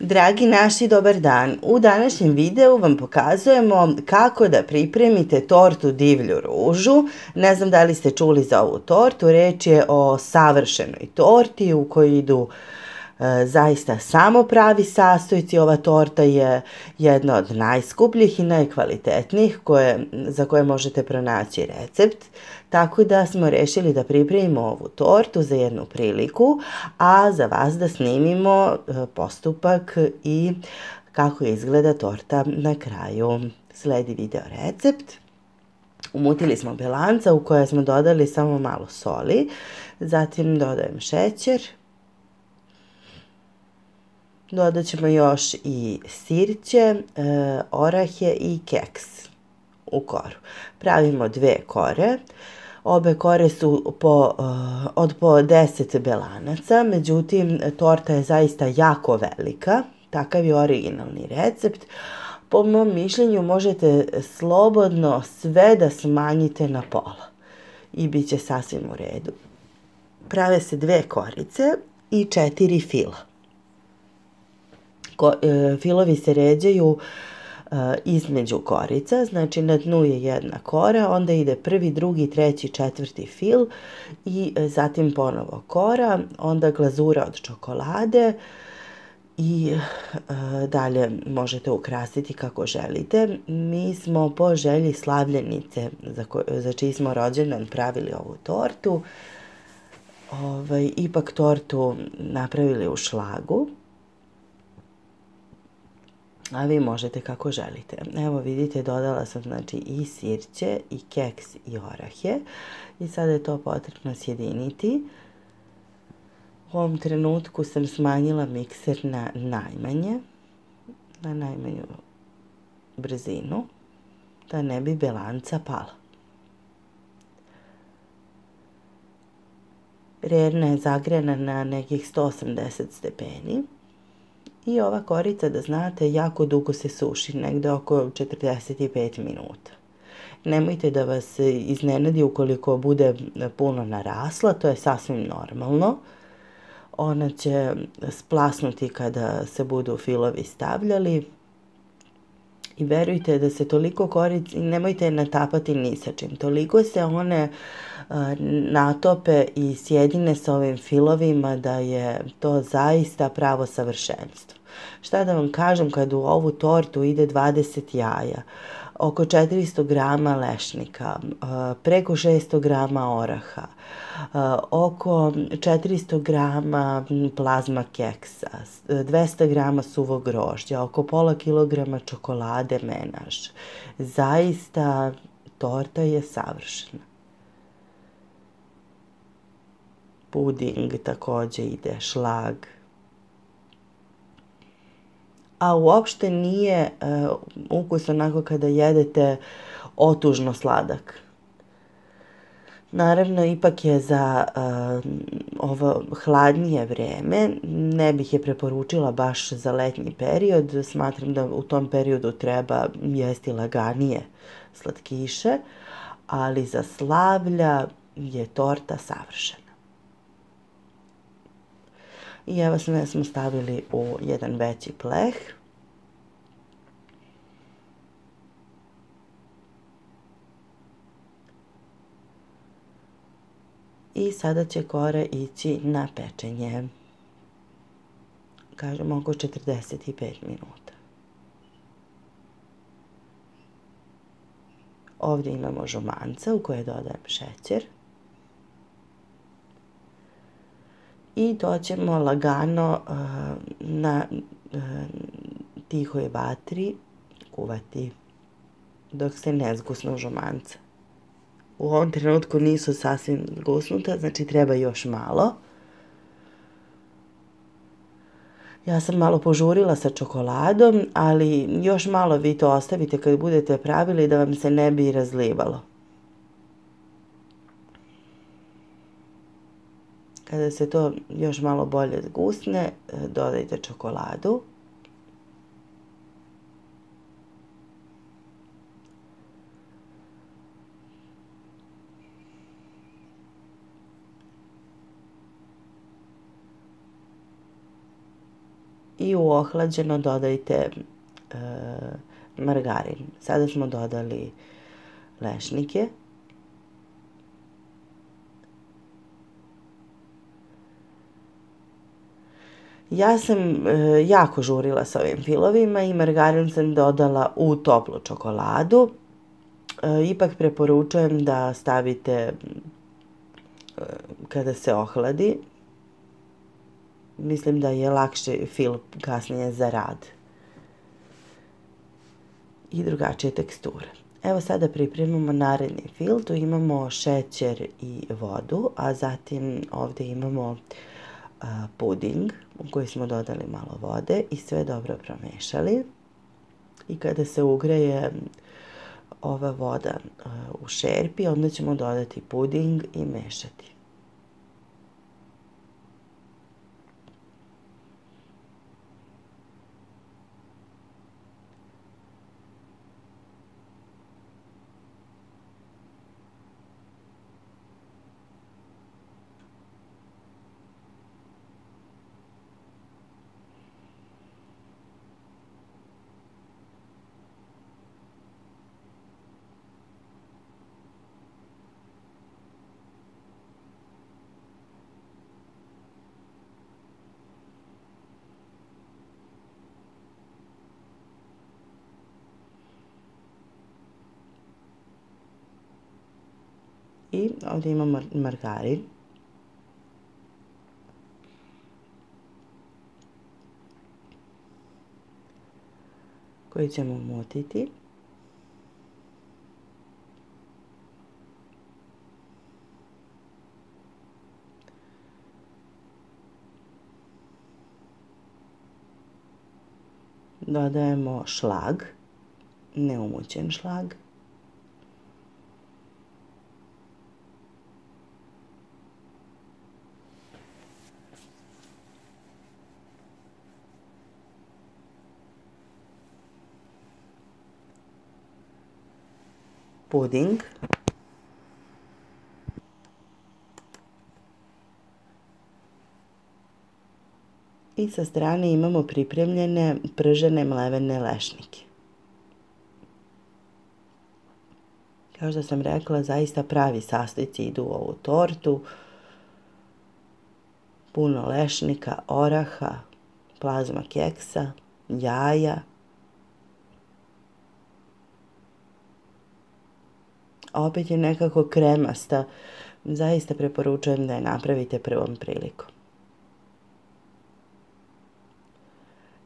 Dragi naši, dobar dan. U današnjem videu vam pokazujemo kako da pripremite tortu divlju ružu. Ne znam da li ste čuli za ovu tortu, reč je o savršenoj torti u kojoj idu e, zaista samo pravi sastojci. Ova torta je jedna od najskupljih i najkvalitetnijih za koje možete pronaći recept. Tako da smo rešili da pripremimo ovu tortu za jednu priliku, a za vas da snimimo e, postupak i kako izgleda torta na kraju. Sledi video recept. Umutili smo belanca u koje smo dodali samo malo soli, zatim dodajem šećer, dodat ćemo još i sirće, e, orahe i keks u koru. Pravimo dve kore. Obe kore su po, uh, od po 10 belanaca, međutim torta je zaista jako velika, takav je originalni recept. Po mom mišljenju možete slobodno sve da smanjite na pola i bit će sasvim u redu. Prave se dve korice i četiri fila. Ko, uh, filovi se ređaju Eh, između korica, znači na dnu je jedna kora, onda ide prvi, drugi, treći, četvrti fil i eh, zatim ponovo kora, onda glazura od čokolade i dalje možete ukrasiti kako želite. Mi smo po želji slavljenice za, za čiji smo rođendan pravili ovu tortu, ovaj, ipak tortu napravili u šlagu a vi možete kako želite. Evo vidite, dodala sam znači i sirće, i keks, i orahe i sada je to potrebno sjediniti. U ovom trenutku sam smanjila mikser na najmanje, na najmanju brzinu, da ne bi belanca pala. Rerna je zagrena na nekih 180 stepeni. I ova korica, da znate, jako dugo se suši, negde oko 45 minuta. Nemojte da vas iznenadi ukoliko bude puno narasla, to je sasvim normalno. Ona će splasnuti kada se budu filovi stavljali. I verujte da se toliko korici, nemojte je natapati ni sa čim. Toliko se one natope i sjedine sa ovim filovima da je to zaista pravo savršenstvo. Šta da vam kažem kad u ovu tortu ide 20 jaja, oko 400 grama lešnika, preko 600 grama oraha, oko 400 grama plazma keksa, 200 grama suvog grožđa, oko pola kilograma čokolade menaž. Zaista torta je savršena. Puding takođe ide, šlag, a uopšte nije uh, ukus onako kada jedete otužno sladak. Naravno, ipak je za uh, ovo hladnije vreme, ne bih je preporučila baš za letnji period, smatram da u tom periodu treba jesti laganije slatkiše, ali za slavlja je torta savršena. I evo sve smo stavili u jedan veći pleh. I sada će kore ići na pečenje. Kažemo oko 45 minuta. Ovdje imamo žumanca u koje dodajem šećer. I to ćemo lagano uh, na uh, tihoj vatri kuvati dok se ne zgusnu žumanca. U ovom trenutku nisu sasvim zgusnuta, znači treba još malo. Ja sam malo požurila sa čokoladom, ali još malo vi to ostavite kad budete pravili da vam se ne bi razlivalo. Kada se to još malo bolje zgusne, e, dodajte čokoladu. i u ohlađeno dodajte e, margarin. Sada smo dodali lešnike. Ja sam e, jako žurila sa ovim filovima i margarin sam dodala u toplu čokoladu. E, ipak preporučujem da stavite e, kada se ohladi. Mislim da je lakše fil kasnije za rad. I drugačije teksture. Evo sada pripremamo naredni fil. Tu imamo šećer i vodu, a zatim ovdje imamo puding u koji smo dodali malo vode i sve dobro promešali. I kada se ugreje ova voda u šerpi, onda ćemo dodati puding i mešati. I ovdje imamo margarin. koji ćemo motiti. Dodajemo šlag, neumućen šlag. Puding. I sa strane imamo pripremljene pržene mlevene lešnike. Kao što sam rekla, zaista pravi sastojci idu u ovu tortu. Puno lešnika, oraha, plazma keksa, jaja, opet je nekako kremasta. Zaista preporučujem da je napravite prvom prilikom.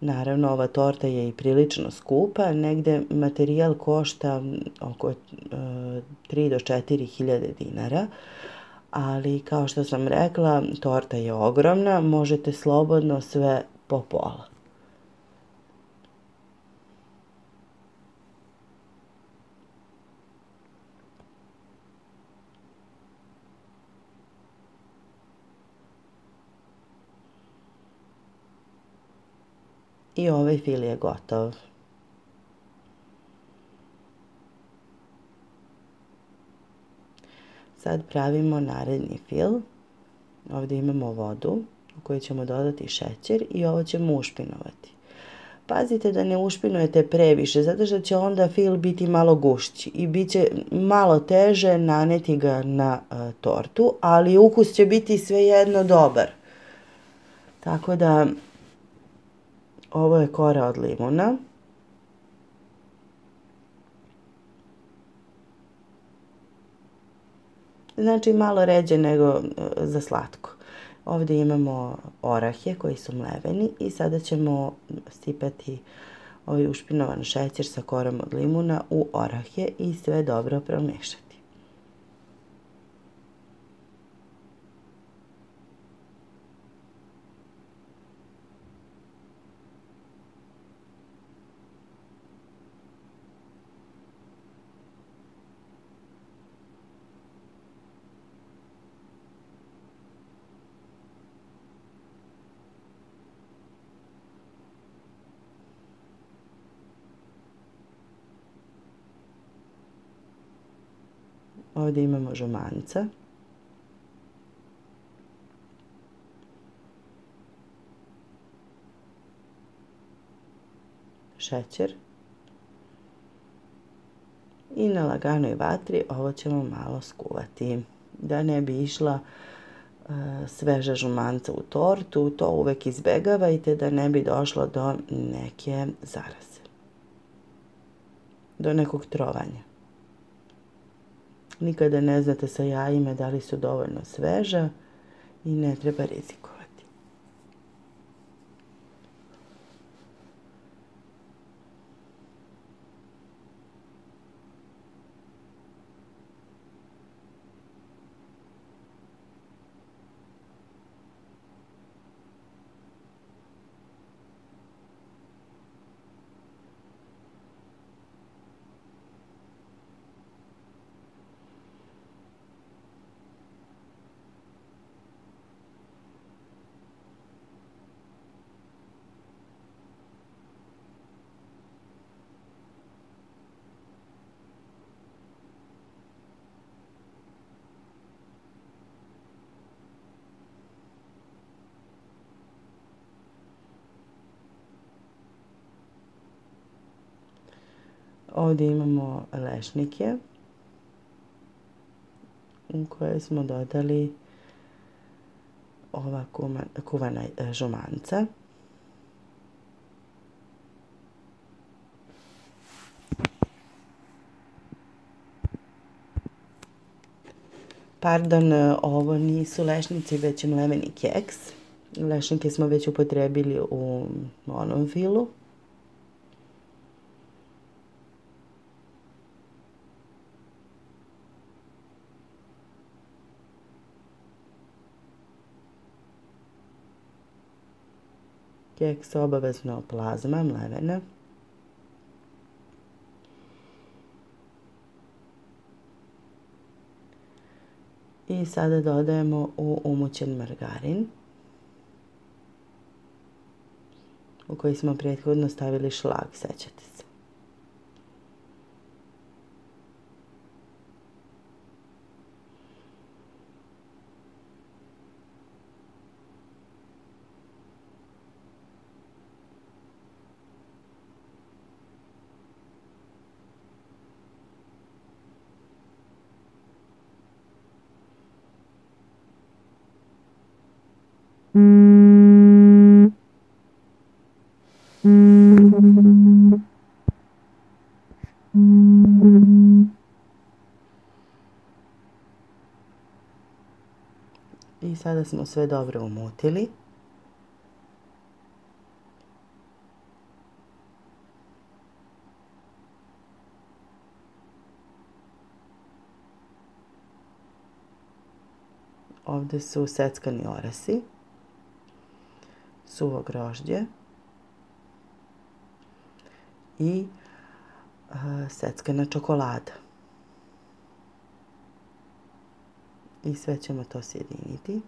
Naravno, ova torta je i prilično skupa, negde materijal košta oko 3 e, do 4 hiljade dinara, ali kao što sam rekla, torta je ogromna, možete slobodno sve po pola. I ovaj fil je gotov. Sad pravimo naredni fil. Ovdje imamo vodu u kojoj ćemo dodati šećer i ovo ćemo ušpinovati. Pazite da ne ušpinujete previše, zato što će onda fil biti malo gušći i bit će malo teže naneti ga na e, tortu, ali ukus će biti svejedno dobar. Tako da ovo je kora od limuna. Znači malo ređe nego e, za slatko. Ovdje imamo orahe koji su mleveni i sada ćemo stipati ovaj ušpinovan šećer sa korom od limuna u orahe i sve dobro promešati. Ovdje imamo žumanca. šećer i na laganoj vatri ovo ćemo malo skuvati. Da ne bi išla e, sveža žumanca u tortu, to uvek izbegavajte da ne bi došlo do neke zaraze. Do nekog trovanja. Nikada ne znate sa jajima da li su dovoljno sveža i ne treba rizikovati. Ovdje imamo lešnike u koje smo dodali ova kuvana e, žumanca. Pardon, e, ovo nisu lešnici, već mleveni keks. Lešnike smo već upotrebili u onom filu. Keks obavezno plazma mlevena. I sada dodajemo u umućen margarin u koji smo prethodno stavili šlag, sećate se. I sada smo sve dobro umutili. Ovdje su seckani orasi suvo grožđe i seckana čokolada. I sve ćemo to sjediniti.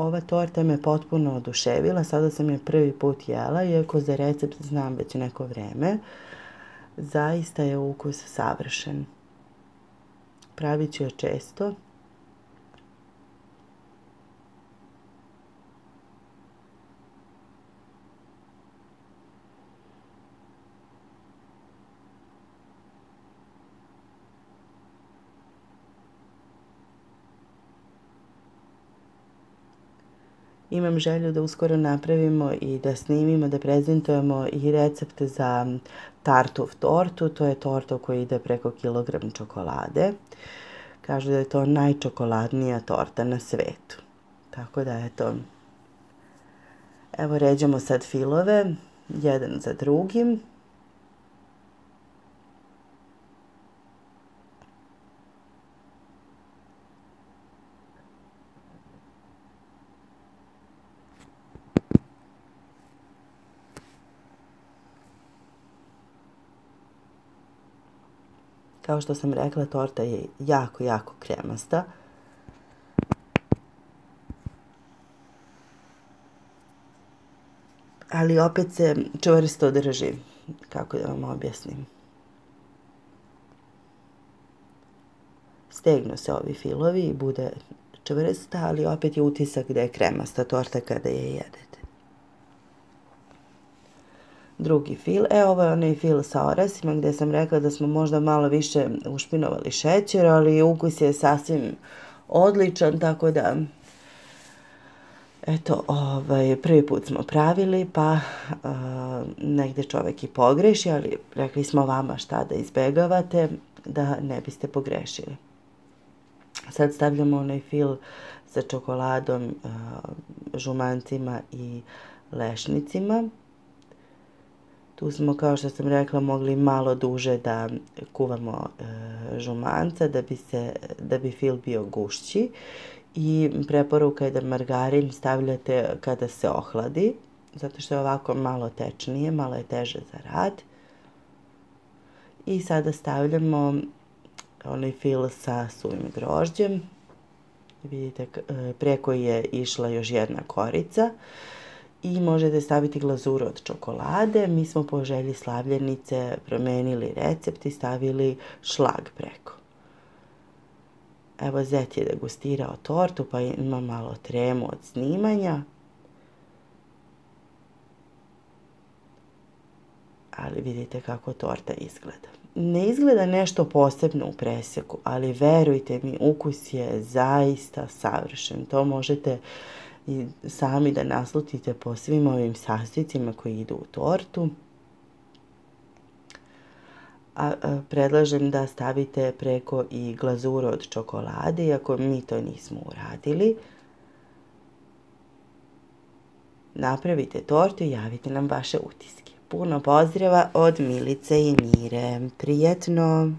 ova torta me potpuno oduševila, sada sam je prvi put jela, iako za recept znam već neko vreme. Zaista je ukus savršen. Pravit ću je često. Imam želju da uskoro napravimo i da snimimo, da prezentujemo i recepte za tartuf tortu. To je torta koja ide preko kilogram čokolade. Kažu da je to najčokoladnija torta na svetu. Tako da eto, evo ređamo sad filove, jedan za drugim. Kao što sam rekla, torta je jako, jako kremasta. Ali opet se čvrsto drži, kako da vam objasnim. stegnu se ovi filovi i bude čvrsta, ali opet je utisak da je kremasta torta kada je jedete. Drugi fil, e ovo je onaj fil sa orasima gdje sam rekla da smo možda malo više ušpinovali šećer, ali ukus je sasvim odličan, tako da Eto, ovaj, prvi put smo pravili, pa uh, negdje čovjek i pogreši, ali rekli smo vama šta da izbegavate, da ne biste pogrešili. Sad stavljamo onaj fil sa čokoladom, uh, žumancima i lešnicima. Tu smo, kao što sam rekla, mogli malo duže da kuvamo uh, žumanca da bi, se, fil bio gušći i preporuka je da margarin stavljate kada se ohladi, zato što je ovako malo tečnije, malo je teže za rad. I sada stavljamo onaj fil sa suvim grožđem. Vidite, e, preko je išla još jedna korica. I možete staviti glazuru od čokolade. Mi smo po želji slavljenice promenili recept i stavili šlag preko. Evo, Zet je degustirao tortu, pa ima malo tremu od snimanja. Ali vidite kako torta izgleda. Ne izgleda nešto posebno u presjeku, ali verujte mi, ukus je zaista savršen. To možete i sami da naslutite po svim ovim sastojcima koji idu u tortu a, predlažem da stavite preko i glazuru od čokolade, iako mi to nismo uradili. Napravite tortu i javite nam vaše utiske. Puno pozdrava od Milice i Mire. Prijetno!